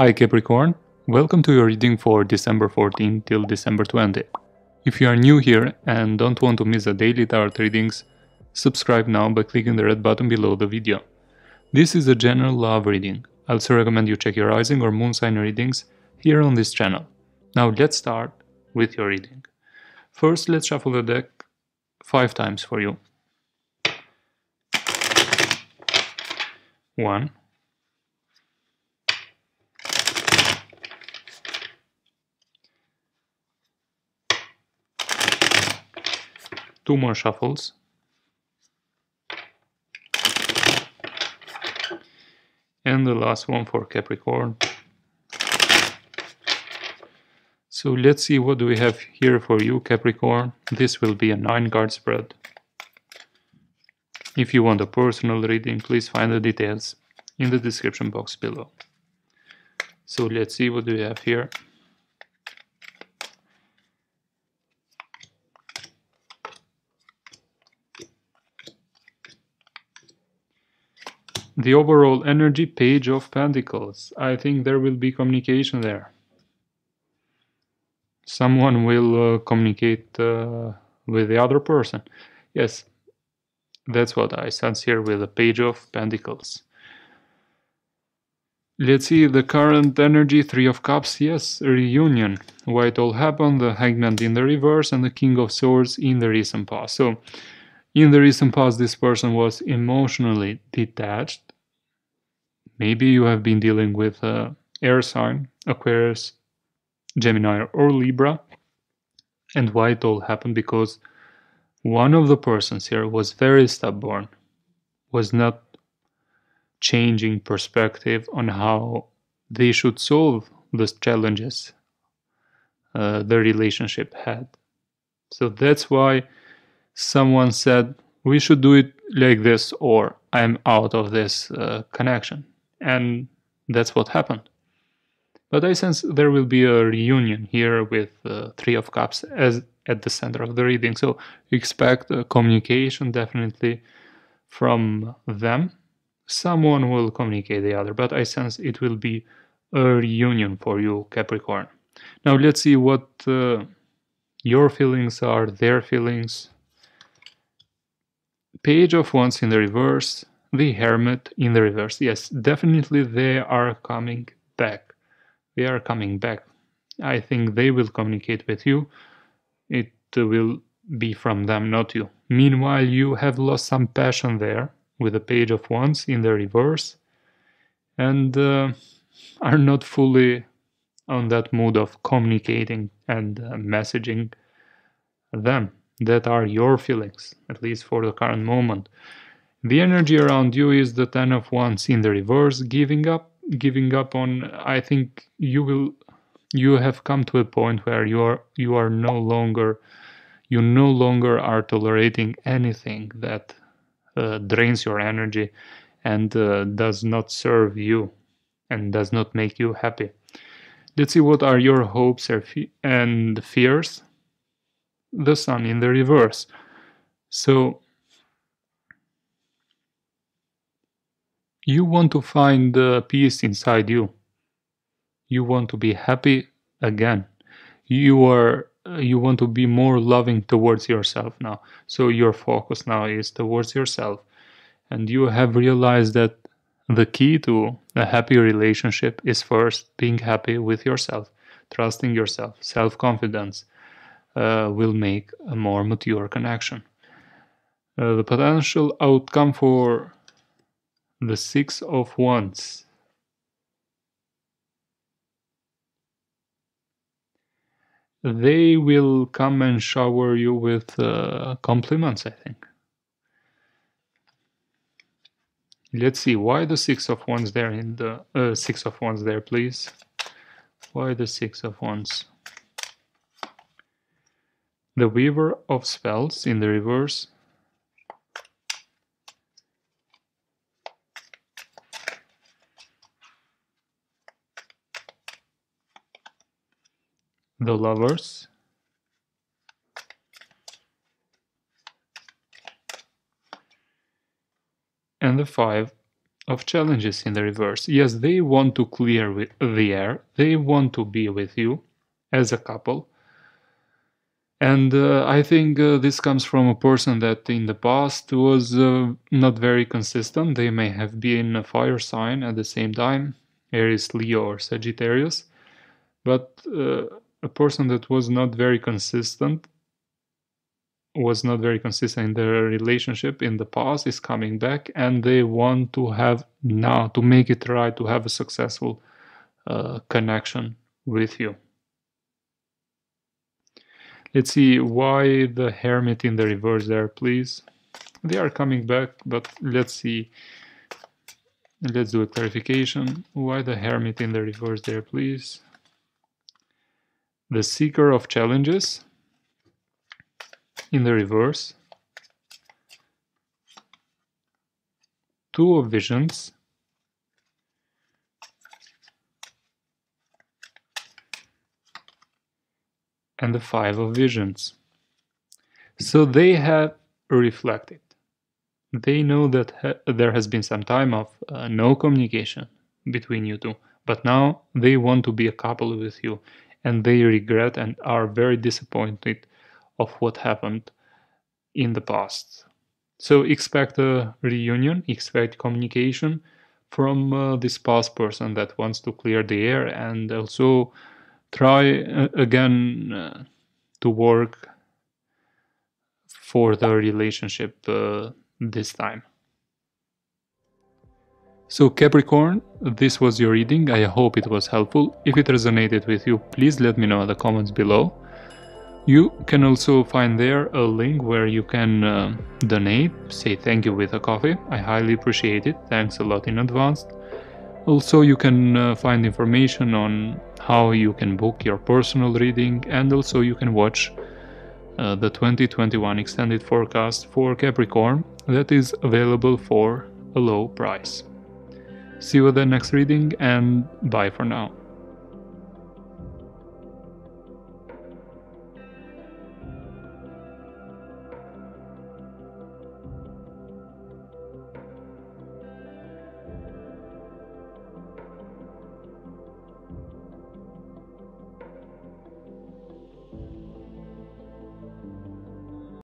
Hi Capricorn, welcome to your reading for December 14 till December 20. If you are new here and don't want to miss the daily tarot readings, subscribe now by clicking the red button below the video. This is a general love reading. I also recommend you check your rising or moon sign readings here on this channel. Now let's start with your reading. First, let's shuffle the deck five times for you. One, two more shuffles. And the last one for Capricorn. So let's see what do we have here for you, Capricorn. This will be a 9 card spread. If you want a personal reading, please find the details in the description box below. So let's see what do we have here. The overall energy page of pentacles. I think there will be communication there. Someone will uh, communicate uh, with the other person. Yes that's what i sense here with the page of pentacles. Let's see the current energy three of cups. Yes reunion. Why it all happened the hangman in the reverse and the king of swords in the recent past. So in the recent past this person was emotionally detached Maybe you have been dealing with uh, air sign, Aquarius, Gemini, or Libra. And why it all happened? Because one of the persons here was very stubborn, was not changing perspective on how they should solve the challenges uh, the relationship had. So that's why someone said, we should do it like this, or I'm out of this uh, connection and that's what happened. But I sense there will be a reunion here with uh, Three of Cups as at the center of the reading. So expect communication definitely from them. Someone will communicate the other, but I sense it will be a reunion for you, Capricorn. Now let's see what uh, your feelings are, their feelings. Page of Wands in the reverse, the hermit in the reverse. Yes, definitely they are coming back. They are coming back. I think they will communicate with you. It will be from them, not you. Meanwhile, you have lost some passion there with the page of wands in the reverse and uh, are not fully on that mood of communicating and uh, messaging them. That are your feelings, at least for the current moment. The energy around you is the Ten of Wands in the reverse, giving up, giving up on. I think you will, you have come to a point where you are you are no longer, you no longer are tolerating anything that uh, drains your energy and uh, does not serve you and does not make you happy. Let's see what are your hopes and fears. The sun in the reverse. So You want to find peace inside you. You want to be happy again. You are uh, you want to be more loving towards yourself now. So your focus now is towards yourself. And you have realized that the key to a happy relationship is first being happy with yourself, trusting yourself, self confidence uh, will make a more mature connection. Uh, the potential outcome for the Six of Wands. They will come and shower you with uh, compliments, I think. Let's see, why the Six of Wands there in the... Uh, six of Wands there, please. Why the Six of Wands? The Weaver of Spells in the reverse the lovers and the five of challenges in the reverse. Yes, they want to clear the air, they want to be with you as a couple. And uh, I think uh, this comes from a person that in the past was uh, not very consistent. They may have been a fire sign at the same time, Aries, Leo, or Sagittarius, but uh, a person that was not very consistent was not very consistent in their relationship in the past is coming back and they want to have now to make it right to have a successful uh, connection with you. Let's see why the hermit in the reverse there please? They are coming back but let's see. Let's do a clarification. Why the hermit in the reverse there please the seeker of challenges in the reverse, two of visions, and the five of visions. So they have reflected. They know that ha there has been some time of uh, no communication between you two, but now they want to be a couple with you and they regret and are very disappointed of what happened in the past. So expect a reunion, expect communication from uh, this past person that wants to clear the air and also try uh, again uh, to work for the relationship uh, this time. So Capricorn, this was your reading, I hope it was helpful. If it resonated with you, please let me know in the comments below. You can also find there a link where you can uh, donate, say thank you with a coffee. I highly appreciate it. Thanks a lot in advance. Also, you can uh, find information on how you can book your personal reading and also you can watch uh, the 2021 extended forecast for Capricorn that is available for a low price. See you at the next reading and bye for now.